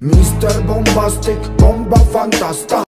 Mr. Bombastic, bomba fantasta